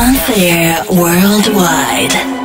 On fire Worldwide.